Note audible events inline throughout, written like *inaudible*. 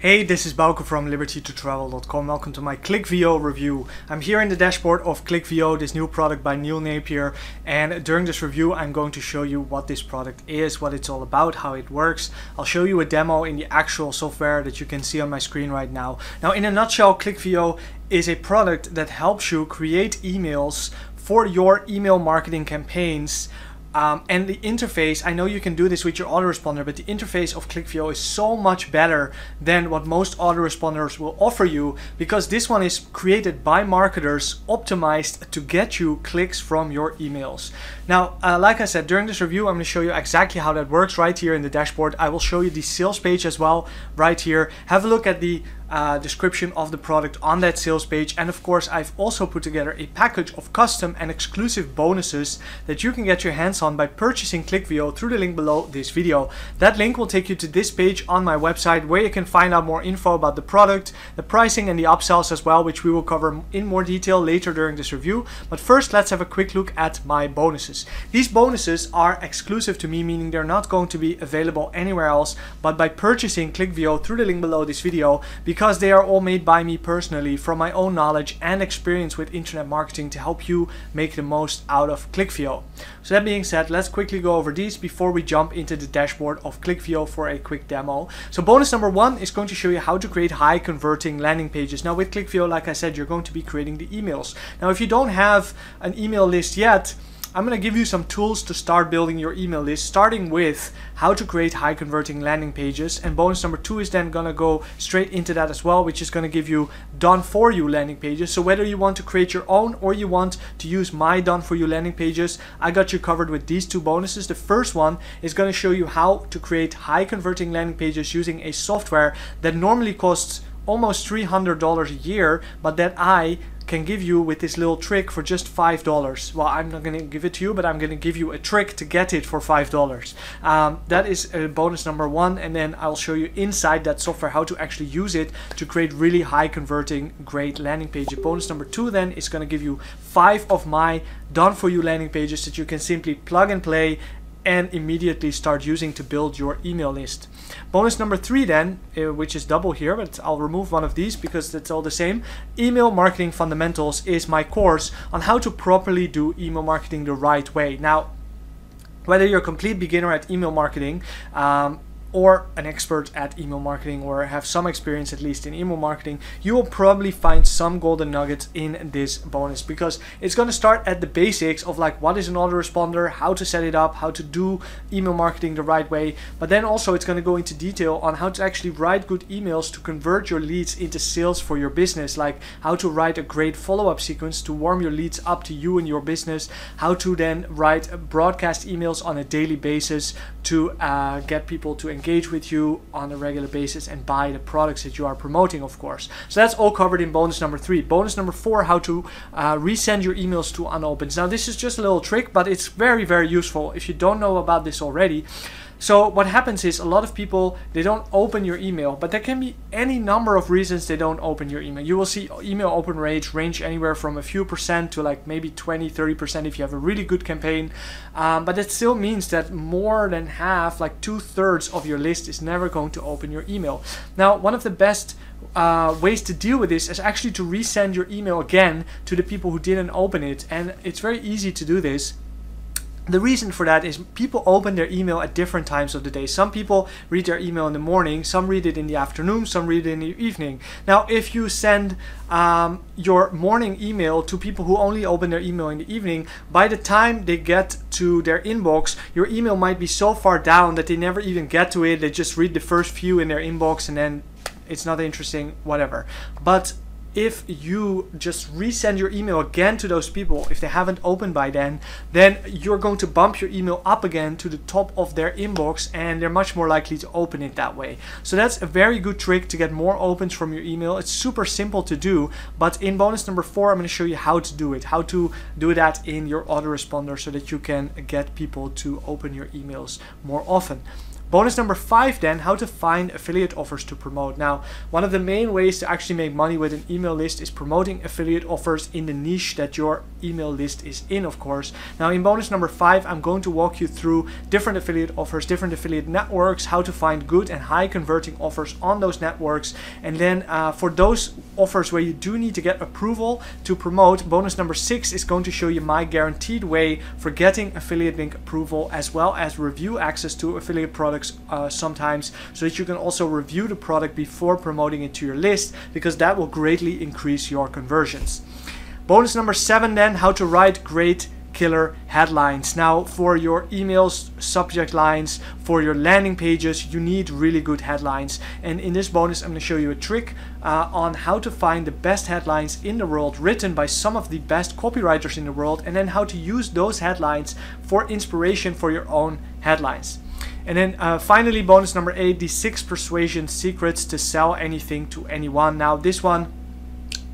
Hey, this is Bauke from libertytotravel.com. Welcome to my Clickvio review. I'm here in the dashboard of Clickvio, this new product by Neil Napier. And during this review, I'm going to show you what this product is, what it's all about, how it works. I'll show you a demo in the actual software that you can see on my screen right now. Now, in a nutshell, Clickvio is a product that helps you create emails for your email marketing campaigns um, and the interface, I know you can do this with your autoresponder, but the interface of Clickvio is so much better than what most autoresponders will offer you because this one is created by marketers, optimized to get you clicks from your emails. Now, uh, like I said, during this review, I'm going to show you exactly how that works right here in the dashboard. I will show you the sales page as well right here. Have a look at the uh, description of the product on that sales page. And of course, I've also put together a package of custom and exclusive bonuses that you can get your hands on by purchasing Clickvio through the link below this video. That link will take you to this page on my website where you can find out more info about the product, the pricing and the upsells as well, which we will cover in more detail later during this review. But first, let's have a quick look at my bonuses. These bonuses are exclusive to me, meaning they're not going to be available anywhere else, but by purchasing Clickvio through the link below this video, because because they are all made by me personally from my own knowledge and experience with internet marketing to help you make the most out of Clickvio. So that being said, let's quickly go over these before we jump into the dashboard of Clickvio for a quick demo. So bonus number one is going to show you how to create high converting landing pages. Now with Clickvio, like I said, you're going to be creating the emails. Now if you don't have an email list yet, I'm going to give you some tools to start building your email list, starting with how to create high converting landing pages. And bonus number two is then going to go straight into that as well, which is going to give you done for you landing pages. So whether you want to create your own or you want to use my done for you landing pages, I got you covered with these two bonuses. The first one is going to show you how to create high converting landing pages using a software that normally costs almost $300 a year, but that I can give you with this little trick for just five dollars. Well, I'm not gonna give it to you, but I'm gonna give you a trick to get it for five dollars. Um, that is a bonus number one, and then I'll show you inside that software how to actually use it to create really high converting, great landing pages. Bonus number two then is gonna give you five of my done for you landing pages that you can simply plug and play and immediately start using to build your email list. Bonus number three then, uh, which is double here, but I'll remove one of these because it's all the same. Email Marketing Fundamentals is my course on how to properly do email marketing the right way. Now, whether you're a complete beginner at email marketing, um, or an expert at email marketing or have some experience at least in email marketing, you will probably find some golden nuggets in this bonus because it's going to start at the basics of like what is an autoresponder, how to set it up, how to do email marketing the right way, but then also it's going to go into detail on how to actually write good emails to convert your leads into sales for your business, like how to write a great follow-up sequence to warm your leads up to you and your business, how to then write broadcast emails on a daily basis to uh, get people to engage with you on a regular basis and buy the products that you are promoting, of course. So that's all covered in bonus number three. Bonus number four, how to uh, resend your emails to unopened. Now this is just a little trick, but it's very, very useful. If you don't know about this already, so what happens is a lot of people, they don't open your email, but there can be any number of reasons they don't open your email. You will see email open rates range anywhere from a few percent to like maybe 20, 30% if you have a really good campaign. Um, but that still means that more than half, like two thirds of your list is never going to open your email. Now, one of the best uh, ways to deal with this is actually to resend your email again to the people who didn't open it. And it's very easy to do this the reason for that is people open their email at different times of the day. Some people read their email in the morning, some read it in the afternoon, some read it in the evening. Now, if you send um, your morning email to people who only open their email in the evening, by the time they get to their inbox, your email might be so far down that they never even get to it. They just read the first few in their inbox and then it's not interesting, whatever. But if you just resend your email again to those people, if they haven't opened by then, then you're going to bump your email up again to the top of their inbox and they're much more likely to open it that way. So that's a very good trick to get more opens from your email. It's super simple to do, but in bonus number four, I'm going to show you how to do it, how to do that in your autoresponder so that you can get people to open your emails more often. Bonus number five then, how to find affiliate offers to promote. Now, one of the main ways to actually make money with an email list is promoting affiliate offers in the niche that your email list is in, of course. Now, in bonus number five, I'm going to walk you through different affiliate offers, different affiliate networks, how to find good and high converting offers on those networks. And then uh, for those offers where you do need to get approval to promote, bonus number six is going to show you my guaranteed way for getting affiliate link approval as well as review access to affiliate products products uh, sometimes so that you can also review the product before promoting it to your list because that will greatly increase your conversions. Bonus number seven then, how to write great killer headlines. Now for your emails, subject lines, for your landing pages, you need really good headlines. And in this bonus, I'm going to show you a trick uh, on how to find the best headlines in the world written by some of the best copywriters in the world and then how to use those headlines for inspiration for your own headlines. And then uh, finally, bonus number eight, the six persuasion secrets to sell anything to anyone. Now, this one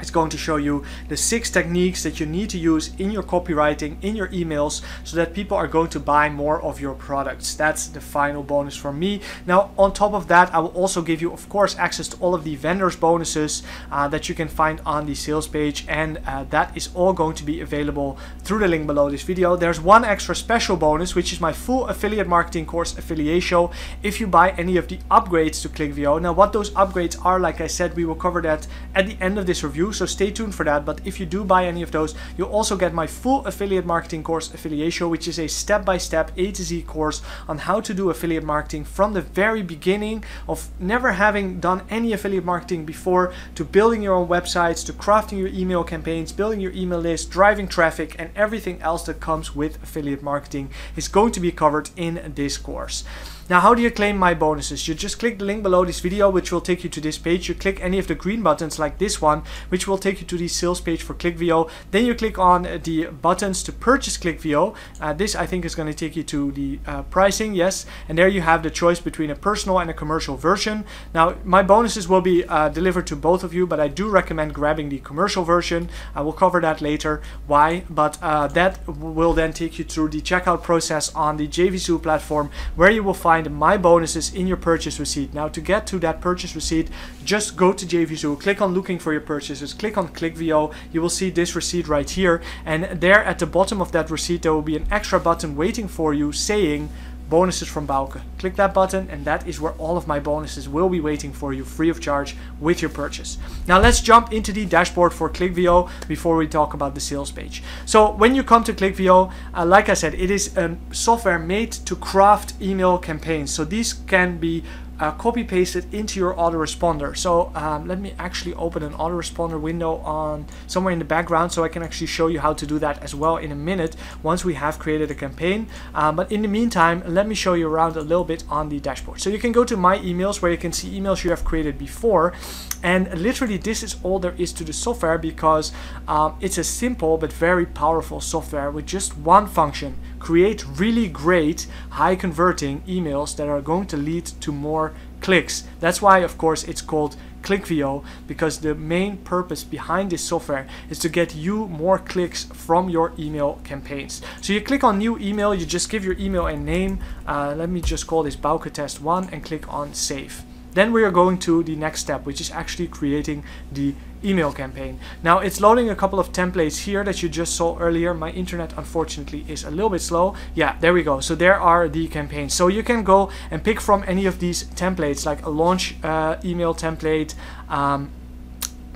it's going to show you the six techniques that you need to use in your copywriting, in your emails, so that people are going to buy more of your products. That's the final bonus for me. Now, on top of that, I will also give you, of course, access to all of the vendors bonuses uh, that you can find on the sales page. And uh, that is all going to be available through the link below this video. There's one extra special bonus, which is my full affiliate marketing course, Affiliatio, if you buy any of the upgrades to Clickvio. Now, what those upgrades are, like I said, we will cover that at the end of this review so stay tuned for that. But if you do buy any of those, you'll also get my full affiliate marketing course, Affiliatio, which is a step-by-step A to Z course on how to do affiliate marketing from the very beginning of never having done any affiliate marketing before to building your own websites, to crafting your email campaigns, building your email list, driving traffic, and everything else that comes with affiliate marketing is going to be covered in this course. Now, how do you claim my bonuses? You just click the link below this video, which will take you to this page. You click any of the green buttons like this one, which will take you to the sales page for Clickvio. Then you click on the buttons to purchase Clickvio. Uh, this, I think, is going to take you to the uh, pricing, yes. And there you have the choice between a personal and a commercial version. Now, my bonuses will be uh, delivered to both of you, but I do recommend grabbing the commercial version. I will cover that later, why. But uh, that will then take you through the checkout process on the JVZoo platform, where you will find find my bonuses in your purchase receipt. Now to get to that purchase receipt, just go to JVZoo, click on looking for your purchases, click on Clickvio, you will see this receipt right here and there at the bottom of that receipt there will be an extra button waiting for you saying bonuses from Bouke. Click that button and that is where all of my bonuses will be waiting for you free of charge with your purchase. Now let's jump into the dashboard for Clickvio before we talk about the sales page. So when you come to Clickvio, uh, like I said, it is a software made to craft email campaigns. So these can be uh, copy paste it into your autoresponder. So um, let me actually open an autoresponder window on somewhere in the background so I can actually show you how to do that as well in a minute once we have created a campaign. Um, but in the meantime, let me show you around a little bit on the dashboard. So you can go to my emails where you can see emails you have created before and literally this is all there is to the software because um, it's a simple but very powerful software with just one function create really great high converting emails that are going to lead to more clicks that's why of course it's called Clickvio because the main purpose behind this software is to get you more clicks from your email campaigns. So you click on new email, you just give your email a name. Uh, let me just call this Bouke Test 1 and click on save. Then we are going to the next step, which is actually creating the email campaign. Now it's loading a couple of templates here that you just saw earlier. My internet unfortunately is a little bit slow. Yeah, there we go. So there are the campaigns. So you can go and pick from any of these templates like a launch uh, email template, um,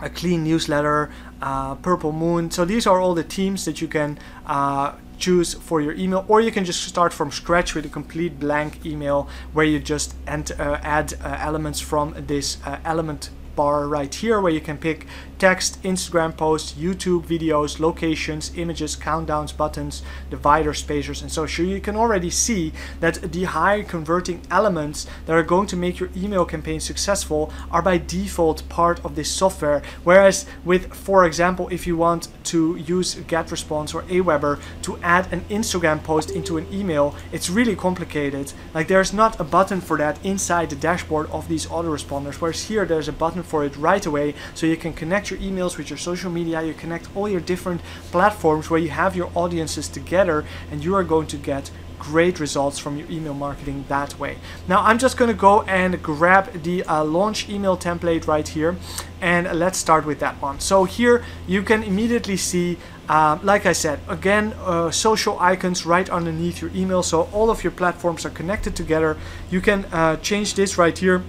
a clean newsletter, uh, Purple Moon. So these are all the themes that you can uh, choose for your email or you can just start from scratch with a complete blank email where you just enter, uh, add uh, elements from this uh, element bar right here where you can pick text, Instagram posts, YouTube videos, locations, images, countdowns, buttons, divider, spacers, and so. So you can already see that the high converting elements that are going to make your email campaign successful are by default part of this software. Whereas with, for example, if you want to use GetResponse or Aweber to add an Instagram post into an email, it's really complicated. Like there's not a button for that inside the dashboard of these autoresponders, whereas here there's a button for it right away so you can connect your emails with your social media, you connect all your different platforms where you have your audiences together and you are going to get great results from your email marketing that way. Now I'm just going to go and grab the uh, launch email template right here and let's start with that one. So here you can immediately see um, like I said, again, uh, social icons right underneath your email. So all of your platforms are connected together. You can uh, change this right here,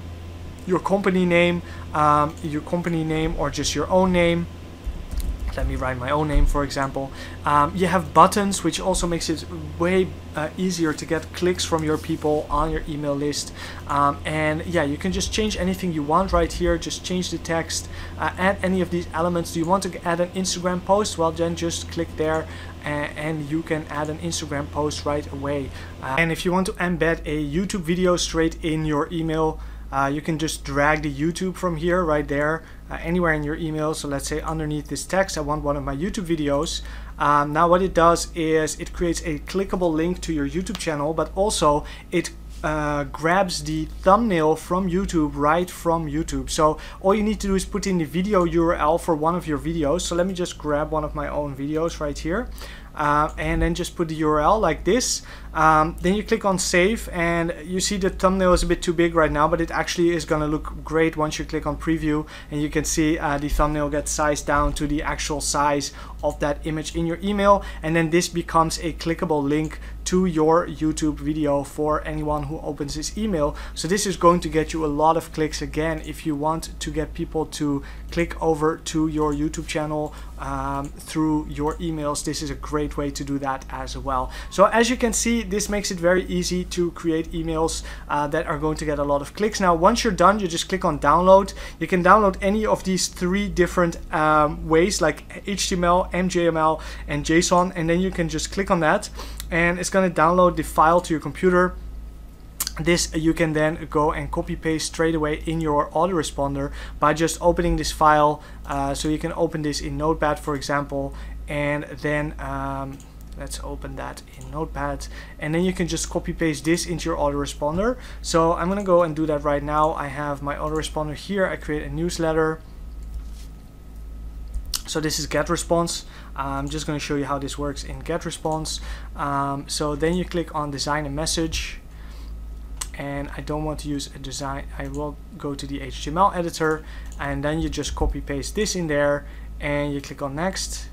your company name, um, your company name or just your own name. Let me write my own name for example. Um, you have buttons which also makes it way uh, easier to get clicks from your people on your email list. Um, and yeah you can just change anything you want right here. Just change the text uh, add any of these elements. Do you want to add an Instagram post? Well then just click there and, you can add an Instagram post right away. Uh, and if you want to embed a YouTube video straight in your email uh, you can just drag the YouTube from here right there uh, anywhere in your email so let's say underneath this text I want one of my YouTube videos um, now what it does is it creates a clickable link to your YouTube channel but also it uh, grabs the thumbnail from YouTube right from YouTube. So all you need to do is put in the video URL for one of your videos. So let me just grab one of my own videos right here uh, and then just put the URL like this. Um, then you click on save and you see the thumbnail is a bit too big right now, but it actually is going to look great once you click on preview and you can see uh, the thumbnail gets sized down to the actual size of that image in your email. And then this becomes a clickable link to your YouTube video for anyone who opens this email. So this is going to get you a lot of clicks again if you want to get people to click over to your YouTube channel um, through your emails. This is a great way to do that as well. So as you can see, this makes it very easy to create emails uh, that are going to get a lot of clicks. Now, once you're done, you just click on download. You can download any of these three different um, ways like HTML, MJML, and JSON, and then you can just click on that and it's going to download the file to your computer this you can then go and copy paste straight away in your autoresponder by just opening this file uh, so you can open this in notepad for example and then um, let's open that in notepad. And then you can just copy paste this into your autoresponder. So I'm gonna go and do that right now. I have my autoresponder here. I create a newsletter. So this is GetResponse I'm just going to show you how this works in GetResponse um, so then you click on design a message and I don't want to use a design I will go to the HTML editor and then you just copy paste this in there and you click on next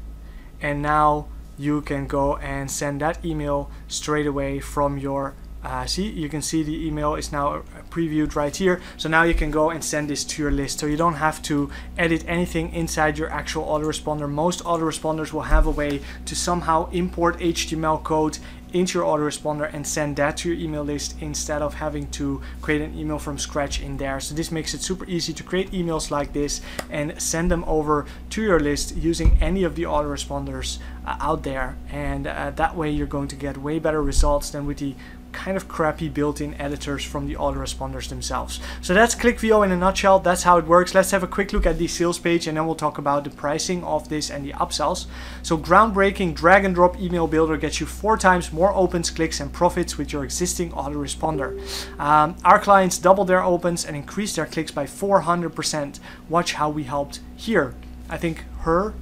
and now you can go and send that email straight away from your uh, see you can see the email is now previewed right here so now you can go and send this to your list so you don't have to edit anything inside your actual autoresponder most autoresponders will have a way to somehow import HTML code into your autoresponder and send that to your email list instead of having to create an email from scratch in there. So this makes it super easy to create emails like this and send them over to your list using any of the autoresponders uh, out there. And uh, that way you're going to get way better results than with the kind of crappy built-in editors from the autoresponders themselves. So that's Clickvio in a nutshell. That's how it works. Let's have a quick look at the sales page and then we'll talk about the pricing of this and the upsells. So groundbreaking drag and drop email builder gets you four times more opens, clicks and profits with your existing autoresponder. Um, our clients double their opens and increase their clicks by 400%. Watch how we helped here. I think her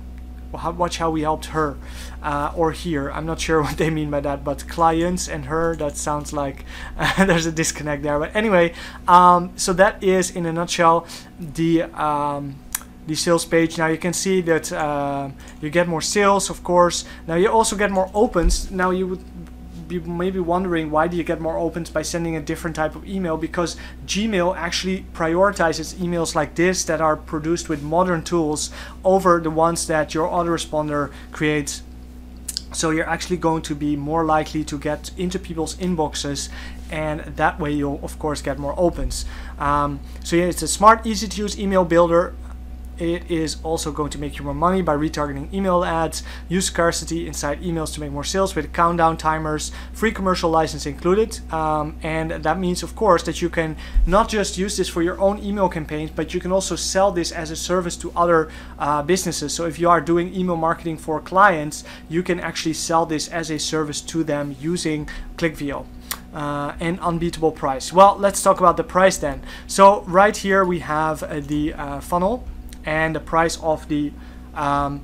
watch how we helped her uh, or here. I'm not sure *laughs* what they mean by that but clients and her that sounds like uh, *laughs* there's a disconnect there. But anyway um, so that is in a nutshell the um, the sales page. Now you can see that uh, you get more sales of course. Now you also get more opens. Now you would be maybe wondering why do you get more opens by sending a different type of email because Gmail actually prioritizes emails like this that are produced with modern tools over the ones that your autoresponder creates so you're actually going to be more likely to get into people's inboxes and that way you'll of course get more opens. Um, so yeah, it's a smart, easy to use email builder it is also going to make you more money by retargeting email ads, use scarcity inside emails to make more sales with countdown timers, free commercial license included. Um, and that means, of course, that you can not just use this for your own email campaigns, but you can also sell this as a service to other uh, businesses. So if you are doing email marketing for clients, you can actually sell this as a service to them using Clickvio. Uh, and unbeatable price. Well, let's talk about the price then. So right here we have uh, the uh, funnel and the price of the um,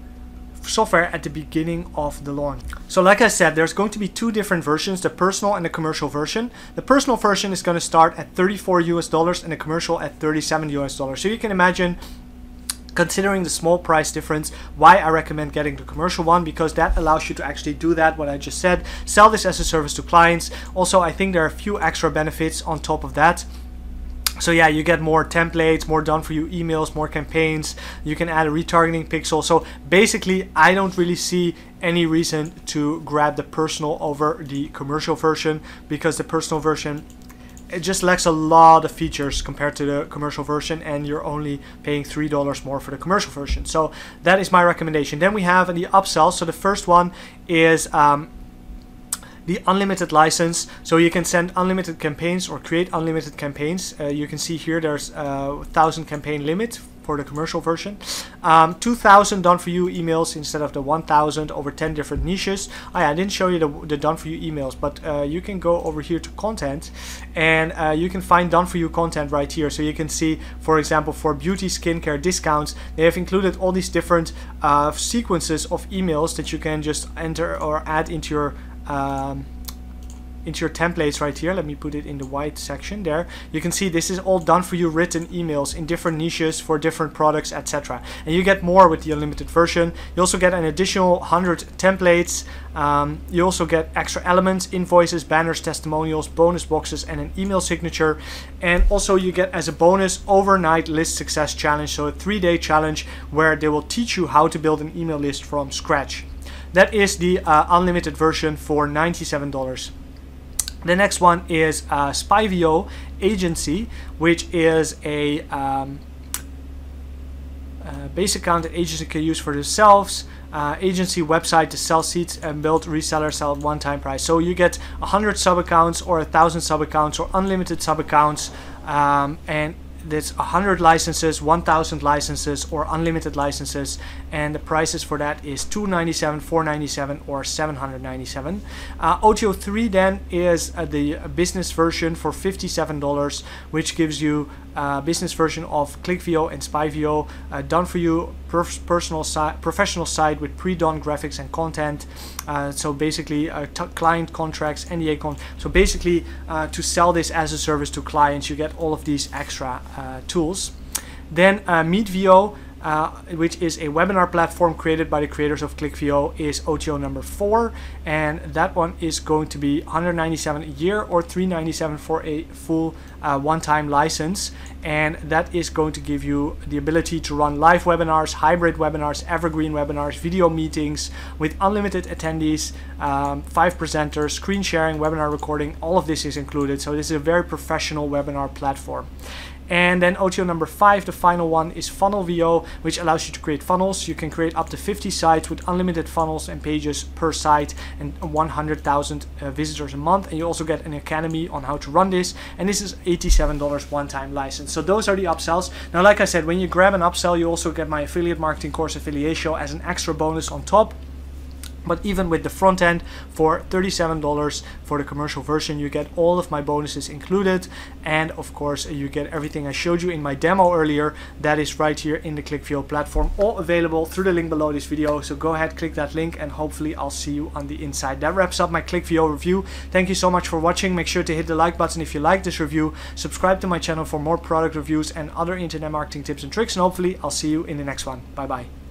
software at the beginning of the launch. So like I said, there's going to be two different versions, the personal and the commercial version. The personal version is going to start at 34 US dollars and the commercial at 37 US dollars. So you can imagine considering the small price difference why I recommend getting the commercial one because that allows you to actually do that what I just said sell this as a service to clients also I think there are a few extra benefits on top of that so yeah, you get more templates, more done for you emails, more campaigns. You can add a retargeting pixel. So basically, I don't really see any reason to grab the personal over the commercial version because the personal version it just lacks a lot of features compared to the commercial version and you're only paying three dollars more for the commercial version so that is my recommendation then we have the upsell so the first one is um, the unlimited license. So you can send unlimited campaigns or create unlimited campaigns. Uh, you can see here there's a thousand campaign limit for the commercial version. Um, 2000 done for you emails instead of the 1000 over 10 different niches. Oh yeah, I didn't show you the, the done for you emails, but uh, you can go over here to content and uh, you can find done for you content right here. So you can see, for example, for beauty skincare discounts, they have included all these different uh, sequences of emails that you can just enter or add into your um, into your templates right here. Let me put it in the white section there. You can see this is all done for you written emails in different niches for different products, etc. And you get more with the unlimited version. You also get an additional 100 templates. Um, you also get extra elements, invoices, banners, testimonials, bonus boxes, and an email signature. And also you get as a bonus overnight list success challenge. So a three day challenge where they will teach you how to build an email list from scratch. That is the uh, unlimited version for $97. The next one is uh, Agency, which is a um, uh, base account that agency can use for themselves. Uh, agency website to sell seats and build reseller sell one time price. So you get 100 sub accounts or 1000 sub accounts or unlimited sub accounts um, and that's 100 licenses, 1000 licenses, or unlimited licenses, and the prices for that is 297, 497, or 797. Uh, OTO 3 then is uh, the business version for $57, which gives you uh, business version of Clickvio and SpyVO uh, done for you personal side professional side with pre-done graphics and content uh, so basically uh, client contracts NDA con so basically uh, to sell this as a service to clients you get all of these extra uh, tools. Then Meetvio uh, which is a webinar platform created by the creators of Clickvio, is OTO number four, and that one is going to be 197 a year or 397 for a full uh, one-time license, and that is going to give you the ability to run live webinars, hybrid webinars, evergreen webinars, video meetings with unlimited attendees, um, five presenters, screen sharing, webinar recording. All of this is included, so this is a very professional webinar platform. And then OTO number five, the final one, is Funnel VO, which allows you to create funnels. You can create up to 50 sites with unlimited funnels and pages per site and 100,000 uh, visitors a month. And you also get an academy on how to run this. And this is $87 one-time license. So those are the upsells. Now, like I said, when you grab an upsell, you also get my affiliate marketing course Affiliatio as an extra bonus on top. But even with the front end for $37 for the commercial version, you get all of my bonuses included. And of course, you get everything I showed you in my demo earlier. That is right here in the Clickvio platform, all available through the link below this video. So go ahead, click that link, and hopefully I'll see you on the inside. That wraps up my Clickvio review. Thank you so much for watching. Make sure to hit the like button if you like this review. Subscribe to my channel for more product reviews and other internet marketing tips and tricks. And hopefully I'll see you in the next one. Bye bye.